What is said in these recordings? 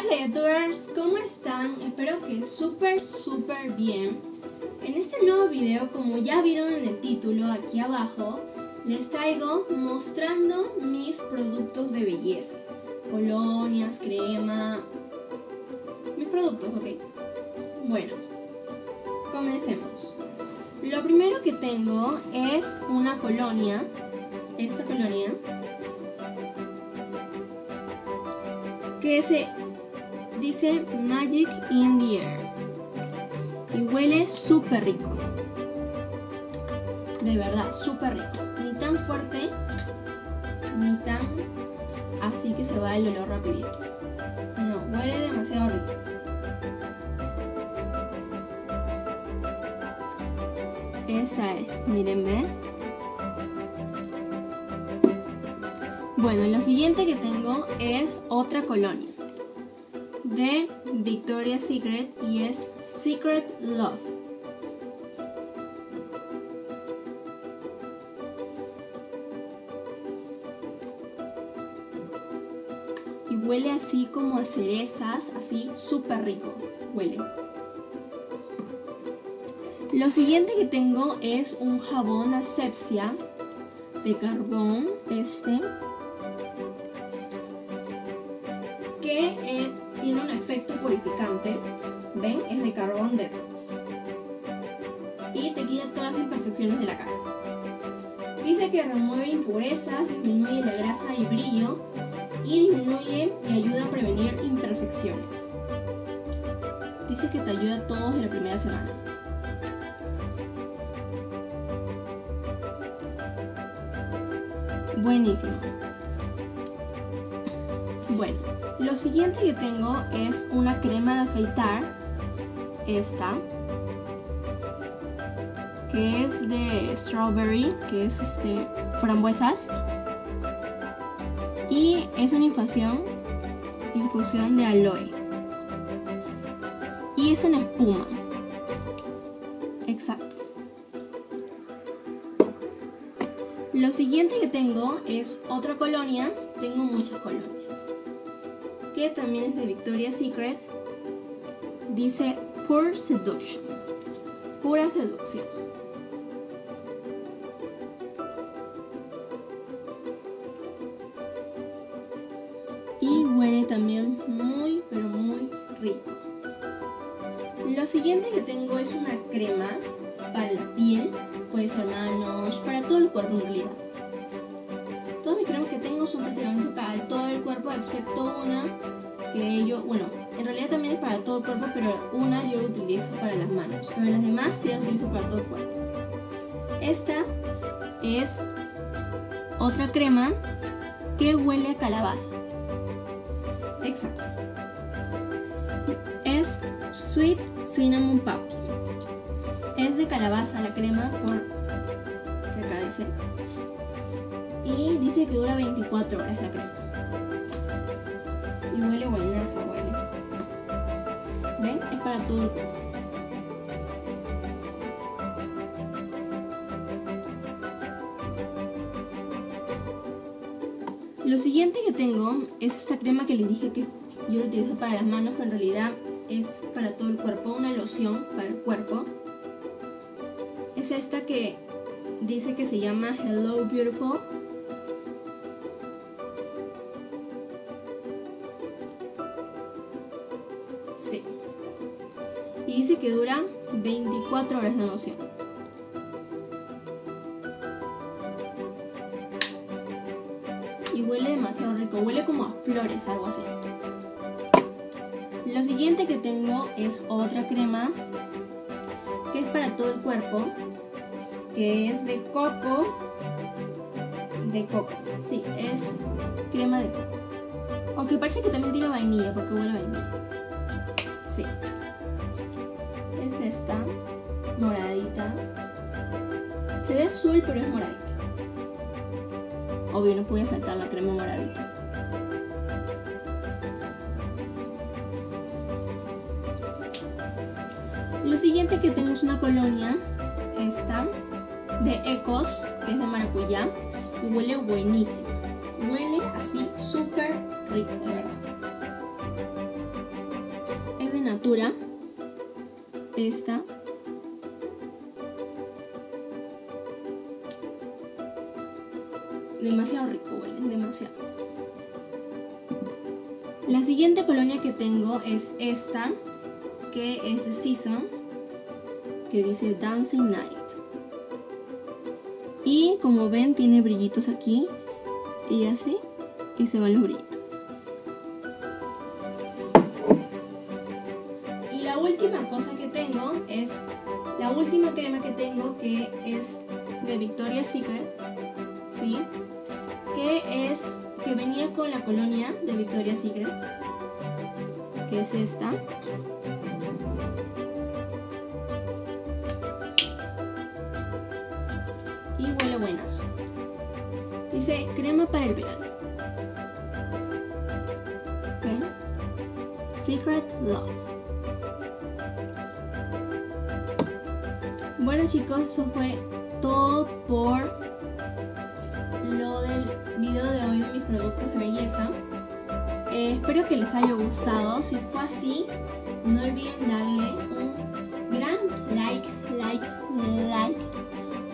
Hola ¿cómo están? Espero que súper súper bien. En este nuevo video, como ya vieron en el título aquí abajo, les traigo mostrando mis productos de belleza. Colonias, crema, mis productos, ok. Bueno, comencemos. Lo primero que tengo es una colonia, esta colonia, que se dice Magic in the Air y huele súper rico. De verdad, súper rico. Ni tan fuerte, ni tan así que se va el olor rapidito. No, huele demasiado rico. Esta es, miren, ¿ves? Bueno, lo siguiente que tengo es otra colonia de Victoria's Secret y es Secret Love. Y huele así como a cerezas, así súper rico. Huele. Lo siguiente que tengo es un jabón asepsia de carbón, este, purificante. ¿Ven? Es de carbón detox. Y te quita todas las imperfecciones de la cara. Dice que remueve impurezas, disminuye la grasa y brillo y disminuye y ayuda a prevenir imperfecciones. Dice que te ayuda a todos en la primera semana. Buenísimo. Bueno, lo siguiente que tengo es una crema de afeitar. Esta. Que es de strawberry, que es este frambuesas. Y es una infusión, infusión de aloe. Y es en espuma. Exacto. Lo siguiente que tengo es otra colonia. Tengo muchas colonias. Que también es de Victoria's Secret. Dice Pure Seduction. Pura seducción. Y huele también muy, pero muy rico. Lo siguiente que tengo es una crema para la piel puede ser manos, para todo el cuerpo en realidad. Son prácticamente para todo el cuerpo, excepto una que yo, bueno, en realidad también es para todo el cuerpo, pero una yo la utilizo para las manos, pero las demás sí las utilizo para todo el cuerpo. Esta es otra crema que huele a calabaza. Exacto. Es Sweet Cinnamon Pumpkin es de calabaza la crema por que acá dice y dice que dura 24 horas la crema y huele buenaza huele. Ven es para todo el cuerpo. Lo siguiente que tengo es esta crema que les dije que yo lo utilizo para las manos pero en realidad es para todo el cuerpo una loción para el cuerpo. Es esta que dice que se llama Hello Beautiful. Y dice que dura 24 horas la loción. Y huele demasiado rico, huele como a flores, algo así. Lo siguiente que tengo es otra crema que es para todo el cuerpo que es de coco. De coco. Sí, es crema de coco. Aunque parece que también tiene vainilla, porque huele a vainilla. Es esta, moradita. Se ve azul, pero es moradita. Obvio, no puede faltar la crema moradita. Lo siguiente que tengo es una colonia, esta, de Ecos, que es de maracuyá, y huele buenísimo. Huele así súper rico, de verdad. Esta. Demasiado rico huele, demasiado. La siguiente colonia que tengo es esta, que es de Season, que dice Dancing Night. Y como ven tiene brillitos aquí y así, y se van los brillitos. Tengo que es de Victoria's Secret, ¿sí? Que es que venía con la colonia de Victoria's Secret, que es esta. Y huele buenas. Dice crema para el verano. Secret Love. Bueno chicos, eso fue todo por lo del video de hoy de mis productos de belleza. Eh, espero que les haya gustado. Si fue así, no olviden darle un gran like, like, like.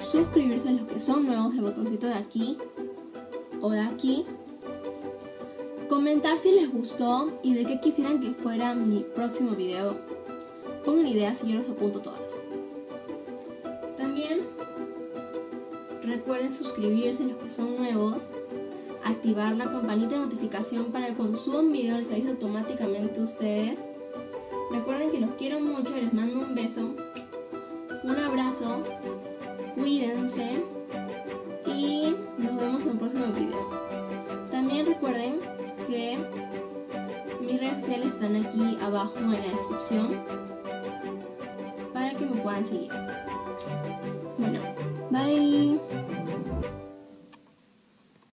Suscribirse a los que son nuevos, el botoncito de aquí o de aquí. Comentar si les gustó y de qué quisieran que fuera mi próximo video. Pongan ideas y yo los apunto todas. Recuerden suscribirse los que son nuevos, activar la campanita de notificación para que cuando suba un video les avise automáticamente ustedes. Recuerden que los quiero mucho, les mando un beso, un abrazo, cuídense y nos vemos en el próximo video. También recuerden que mis redes sociales están aquí abajo en la descripción para que me puedan seguir. Bueno, bye.